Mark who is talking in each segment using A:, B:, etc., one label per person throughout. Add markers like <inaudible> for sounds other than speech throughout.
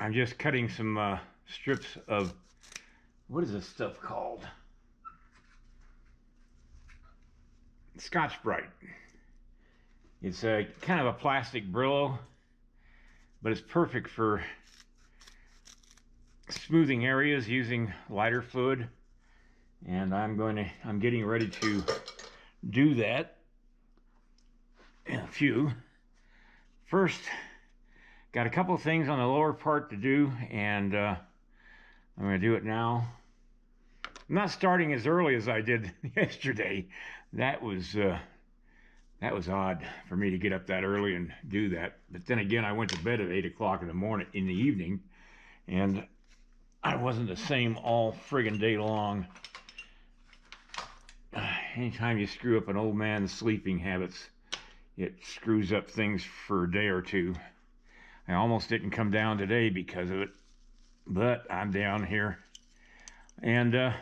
A: I'm just cutting some uh, strips of what is this stuff called? Scotch Brite. It's a kind of a plastic Brillo, but it's perfect for smoothing areas using lighter fluid. And I'm going to, I'm getting ready to do that in a few. First, got a couple things on the lower part to do, and uh, I'm going to do it now. I'm not starting as early as I did <laughs> yesterday. That was uh, that was odd for me to get up that early and do that. But then again, I went to bed at eight o'clock in the morning in the evening, and I wasn't the same all friggin' day long. <sighs> Anytime you screw up an old man's sleeping habits, it screws up things for a day or two. I almost didn't come down today because of it, but I'm down here. And uh,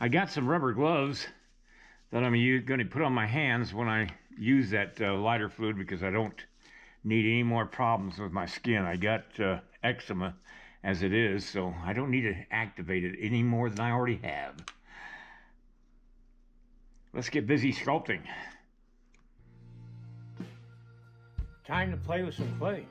A: I got some rubber gloves that I'm going to put on my hands when I use that uh, lighter fluid because I don't need any more problems with my skin. I got uh, eczema as it is, so I don't need to activate it any more than I already have. Let's get busy sculpting.
B: Time to play with some clay.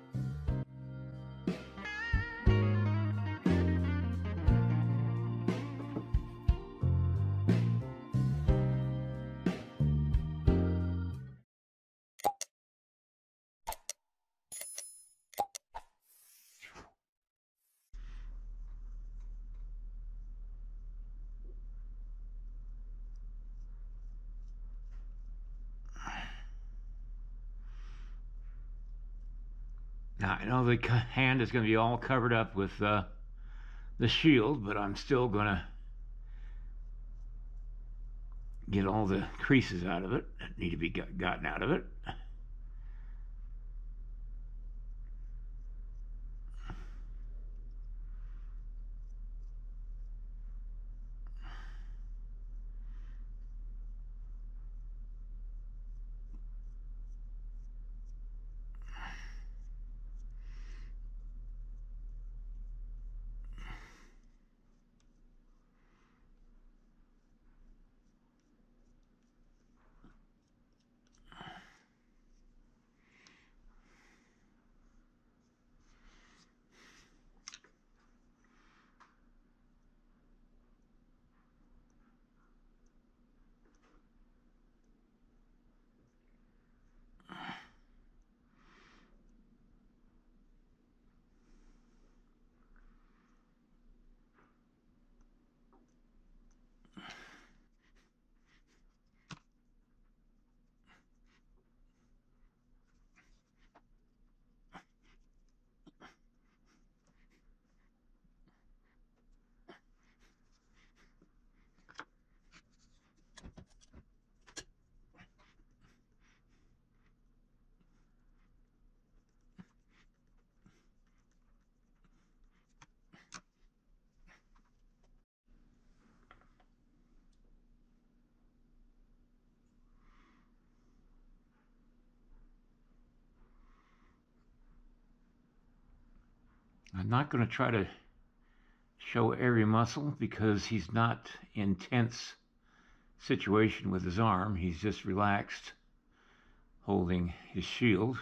A: Now, I know the <laughs> hand is going to be all covered up with uh, the shield, but I'm still going to get all the creases out of it that need to be gotten out of it. I'm not going to try to show every muscle because he's not in tense situation with his arm. He's just relaxed holding his shield.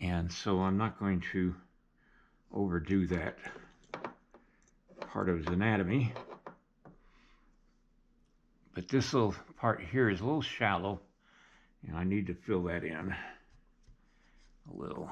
A: And so I'm not going to overdo that part of his anatomy. But this little part here is a little shallow and I need to fill that in a little.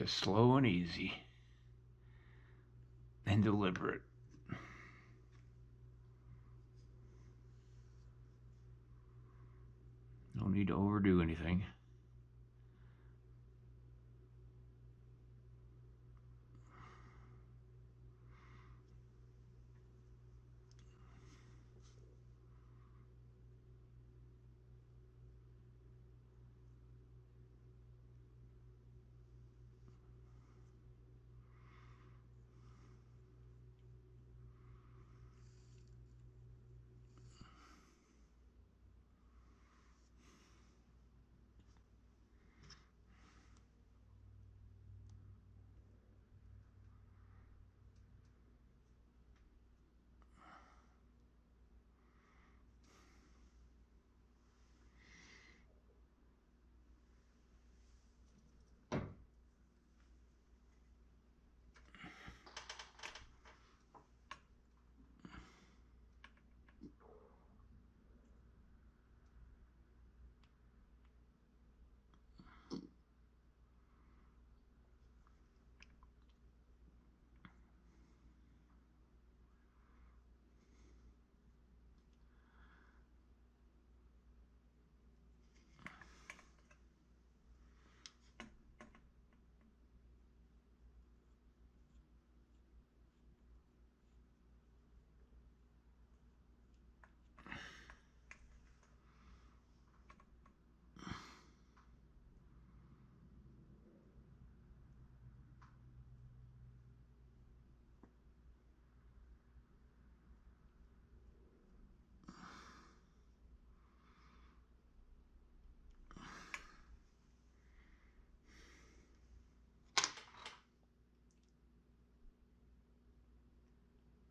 A: Just slow and easy. And deliberate. No need to overdo anything.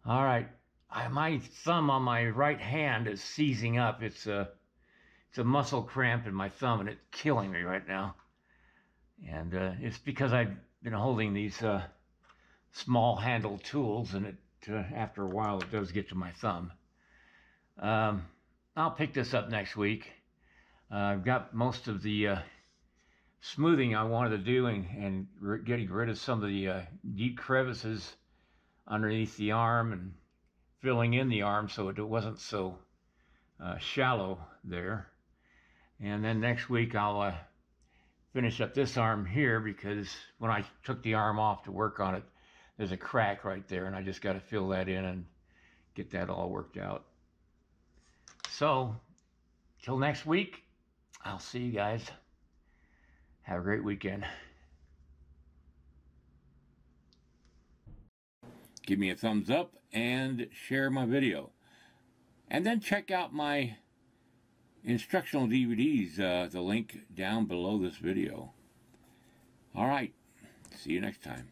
A: All right, I, my thumb on my right hand is seizing up. It's a, it's a muscle cramp in my thumb, and it's killing me right now. And uh, it's because I've been holding these uh, small handle tools, and it uh, after a while it does get to my thumb. Um, I'll pick this up next week. Uh, I've got most of the uh, smoothing I wanted to do and, and getting rid of some of the uh, deep crevices underneath the arm and filling in the arm so it wasn't so uh, shallow there. And then next week I'll uh, finish up this arm here because when I took the arm off to work on it, there's a crack right there and I just got to fill that in and get that all worked out. So, till next week, I'll see you guys. Have a great weekend. Give me a thumbs up and share my video. And then check out my instructional DVDs, uh, the link down below this video. All right, see you next time.